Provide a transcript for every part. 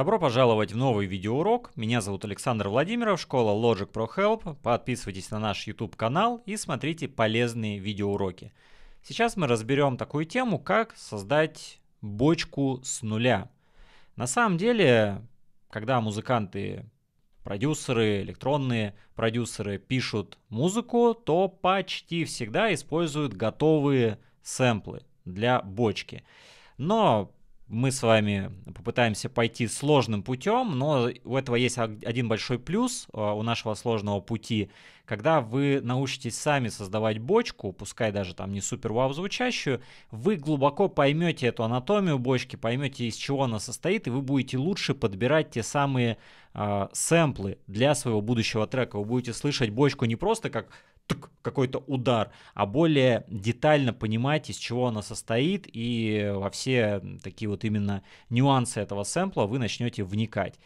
Добро пожаловать в новый видеоурок. Меня зовут Александр Владимиров, школа Logic Pro Help. Подписывайтесь на наш YouTube канал и смотрите полезные видеоуроки. Сейчас мы разберем такую тему, как создать бочку с нуля. На самом деле, когда музыканты, продюсеры, электронные продюсеры пишут музыку, то почти всегда используют готовые сэмплы для бочки. Но мы с вами попытаемся пойти сложным путем, но у этого есть один большой плюс а, у нашего сложного пути. Когда вы научитесь сами создавать бочку, пускай даже там не супер вау звучащую, вы глубоко поймете эту анатомию бочки, поймете из чего она состоит, и вы будете лучше подбирать те самые э, сэмплы для своего будущего трека. Вы будете слышать бочку не просто как какой-то удар, а более детально понимать, из чего она состоит, и во все такие вот именно нюансы этого сэмпла вы начнете вникать.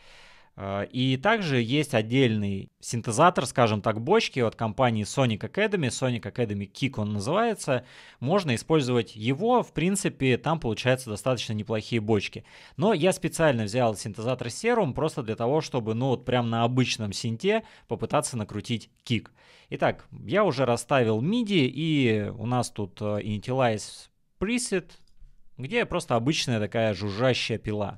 А, и также есть отдельный синтезатор, скажем так, бочки от компании Sonic Academy. Sonic Academy Kick он называется. Можно использовать его. В принципе, там получаются достаточно неплохие бочки. Но я специально взял синтезатор Serum просто для того, чтобы, ну, вот прям на обычном синте попытаться накрутить кик. Итак, я уже расставил MIDI, и у нас тут э, Initialize Preset, где просто обычная такая жужжащая пила.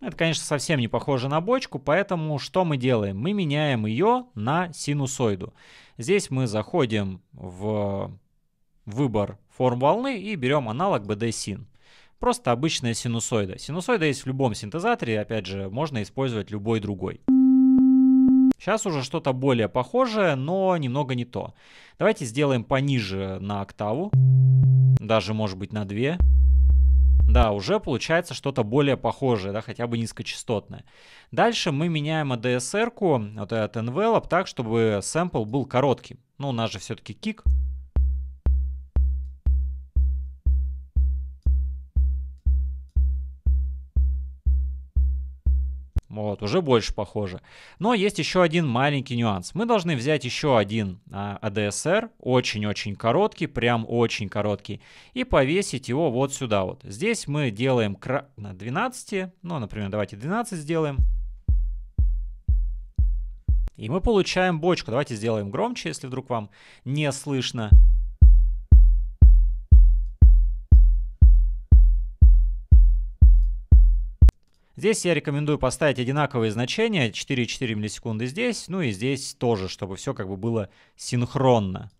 Это, конечно, совсем не похоже на бочку, поэтому что мы делаем? Мы меняем ее на синусоиду. Здесь мы заходим в выбор форм волны и берем аналог BD-син. Просто обычная синусоида. Синусоида есть в любом синтезаторе, опять же, можно использовать любой другой. Сейчас уже что-то более похожее, но немного не то. Давайте сделаем пониже на октаву, даже может быть на 2. Да, уже получается что-то более похожее, да, хотя бы низкочастотное. Дальше мы меняем ADSR-ку, вот этот envelope, так, чтобы сэмпл был коротким. Ну, у нас же все-таки кик. Вот, уже больше похоже. Но есть еще один маленький нюанс. Мы должны взять еще один а, ADSR, очень-очень короткий, прям очень короткий, и повесить его вот сюда вот. Здесь мы делаем на 12, ну, например, давайте 12 сделаем. И мы получаем бочку. Давайте сделаем громче, если вдруг вам не слышно. Здесь я рекомендую поставить одинаковые значения, 4,4 миллисекунды здесь, ну и здесь тоже, чтобы все как бы было синхронно.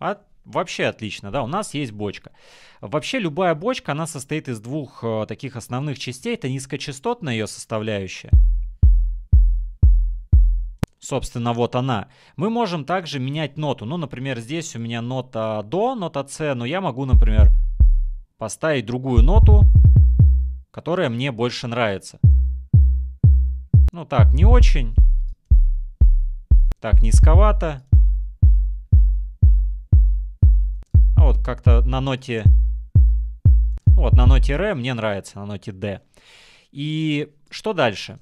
А Вообще отлично, да, у нас есть бочка. Вообще любая бочка, она состоит из двух э, таких основных частей. Это низкочастотная ее составляющая собственно, вот она. Мы можем также менять ноту. Ну, например, здесь у меня нота до, нота С, но я могу, например, поставить другую ноту, которая мне больше нравится. Ну так, не очень. Так, низковато. А вот как-то на ноте... Вот, на ноте Р мне нравится, на ноте Д. И что дальше?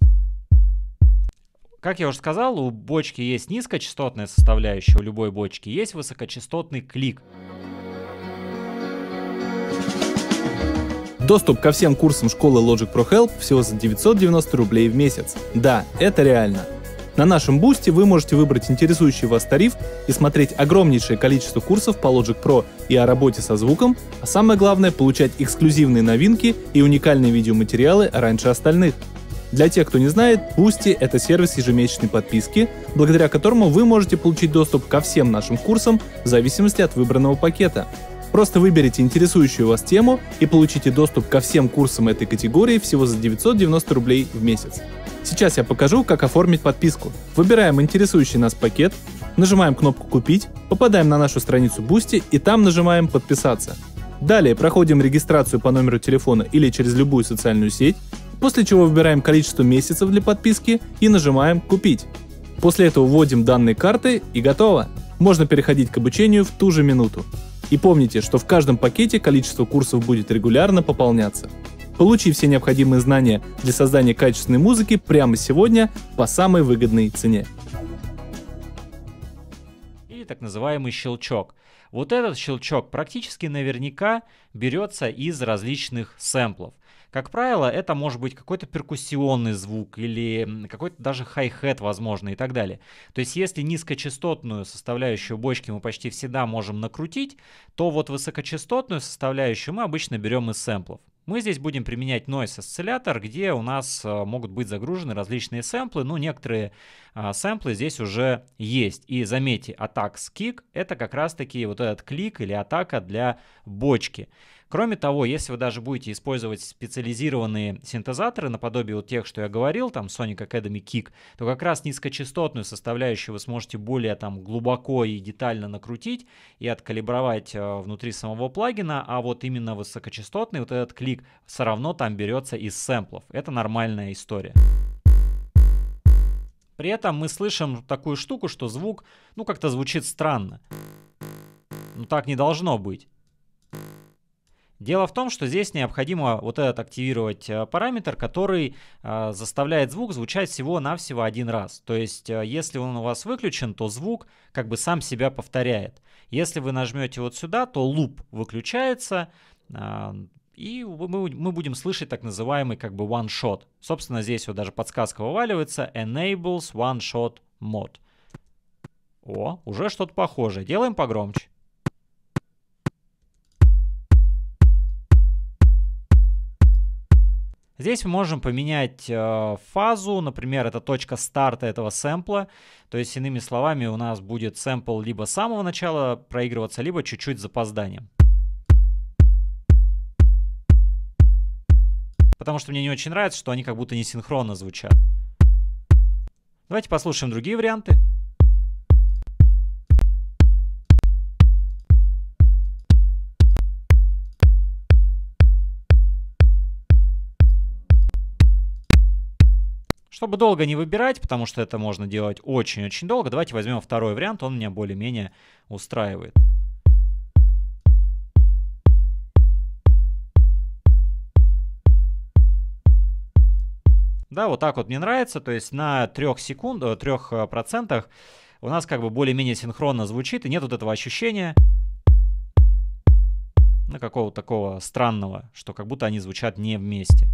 Как я уже сказал, у бочки есть низкочастотная составляющая, у любой бочки есть высокочастотный клик. Доступ ко всем курсам школы Logic Pro Help всего за 990 рублей в месяц. Да, это реально. На нашем бусте вы можете выбрать интересующий вас тариф и смотреть огромнейшее количество курсов по Logic Pro и о работе со звуком, а самое главное получать эксклюзивные новинки и уникальные видеоматериалы раньше остальных – для тех, кто не знает, Boosty — это сервис ежемесячной подписки, благодаря которому вы можете получить доступ ко всем нашим курсам в зависимости от выбранного пакета. Просто выберите интересующую вас тему и получите доступ ко всем курсам этой категории всего за 990 рублей в месяц. Сейчас я покажу, как оформить подписку. Выбираем интересующий нас пакет, нажимаем кнопку «Купить», попадаем на нашу страницу Boosty и там нажимаем «Подписаться». Далее проходим регистрацию по номеру телефона или через любую социальную сеть, после чего выбираем количество месяцев для подписки и нажимаем «Купить». После этого вводим данные карты и готово. Можно переходить к обучению в ту же минуту. И помните, что в каждом пакете количество курсов будет регулярно пополняться. Получи все необходимые знания для создания качественной музыки прямо сегодня по самой выгодной цене. И так называемый щелчок. Вот этот щелчок практически наверняка берется из различных сэмплов. Как правило, это может быть какой-то перкуссионный звук или какой-то даже хай-хет, возможно, и так далее. То есть, если низкочастотную составляющую бочки мы почти всегда можем накрутить, то вот высокочастотную составляющую мы обычно берем из сэмплов. Мы здесь будем применять noise осциллятор, где у нас э, могут быть загружены различные сэмплы, но некоторые а, сэмплы здесь уже есть. И заметьте, attacks kick это как раз таки вот этот клик или атака для бочки. Кроме того, если вы даже будете использовать специализированные синтезаторы, наподобие вот тех, что я говорил, там Sonic Academy Kick, то как раз низкочастотную составляющую вы сможете более там глубоко и детально накрутить и откалибровать э, внутри самого плагина, а вот именно высокочастотный вот этот клик все равно там берется из сэмплов. Это нормальная история. При этом мы слышим такую штуку, что звук, ну, как-то звучит странно. Ну, так не должно быть. Дело в том, что здесь необходимо вот этот активировать э, параметр, который э, заставляет звук звучать всего-навсего один раз. То есть, э, если он у вас выключен, то звук как бы сам себя повторяет. Если вы нажмете вот сюда, то луп выключается, и мы, будем слышать так называемый как бы one shot. Собственно, здесь вот даже подсказка вываливается enables one shot mode. О, уже что-то похожее. Делаем погромче. Здесь мы можем поменять э, фазу, например, это точка старта этого сэмпла. То есть, иными словами, у нас будет сэмпл либо с самого начала проигрываться, либо чуть-чуть с запозданием. Потому что мне не очень нравится, что они как будто не синхронно звучат. Давайте послушаем другие варианты. Чтобы долго не выбирать, потому что это можно делать очень-очень долго, давайте возьмем второй вариант, он меня более-менее устраивает. Да, вот так вот мне нравится, то есть на 3 секунд, 3% э, у нас как бы более-менее синхронно звучит, и нет вот этого ощущения, на какого-то такого странного, что как будто они звучат не вместе.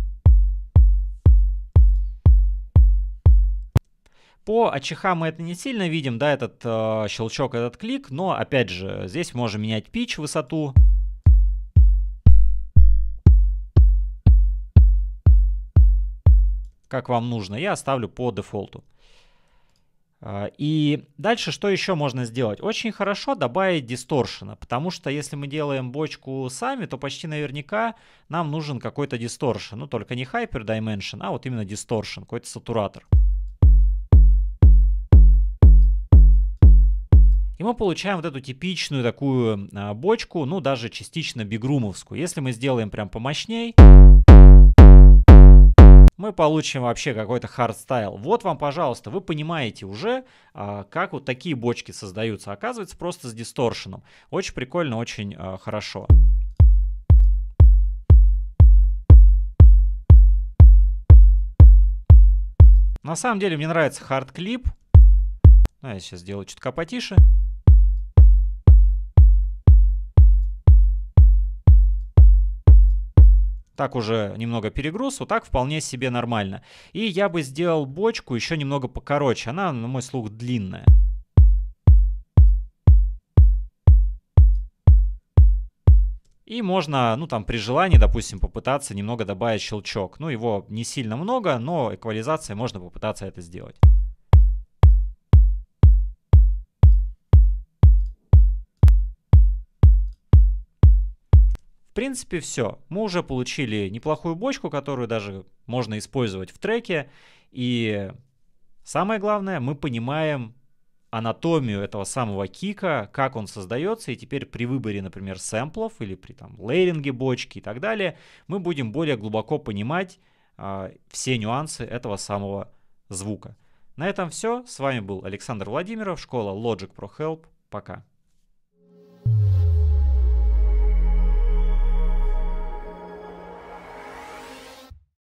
По АЧХ мы это не сильно видим, да, этот э, щелчок, этот клик, но опять же, здесь можем менять пич, высоту. Как вам нужно, я оставлю по дефолту. Э, и дальше что еще можно сделать? Очень хорошо добавить дисторшена, потому что если мы делаем бочку сами, то почти наверняка нам нужен какой-то дисторшн. Ну, только не Hyper Dimension, а вот именно дисторшн, какой-то сатуратор. И мы получаем вот эту типичную такую а, бочку, ну даже частично бигрумовскую. Если мы сделаем прям помощней, мы получим вообще какой-то hardstyle. Вот вам, пожалуйста, вы понимаете уже, а, как вот такие бочки создаются. Оказывается, просто с дисторшеном. Очень прикольно, очень а, хорошо. На самом деле мне нравится hard clip. Ну, я сейчас сделаю чутка потише. Так уже немного перегруз, вот так вполне себе нормально. И я бы сделал бочку еще немного покороче, она, на мой слух, длинная. И можно, ну там при желании, допустим, попытаться немного добавить щелчок. Ну его не сильно много, но эквализацией можно попытаться это сделать. Принципе, все. Мы уже получили неплохую бочку, которую даже можно использовать в треке. И самое главное, мы понимаем анатомию этого самого кика, как он создается, и теперь при выборе, например, сэмплов или при там лейринге бочки и так далее, мы будем более глубоко понимать э, все нюансы этого самого звука. На этом все. С вами был Александр Владимиров, школа Logic Pro Help. Пока.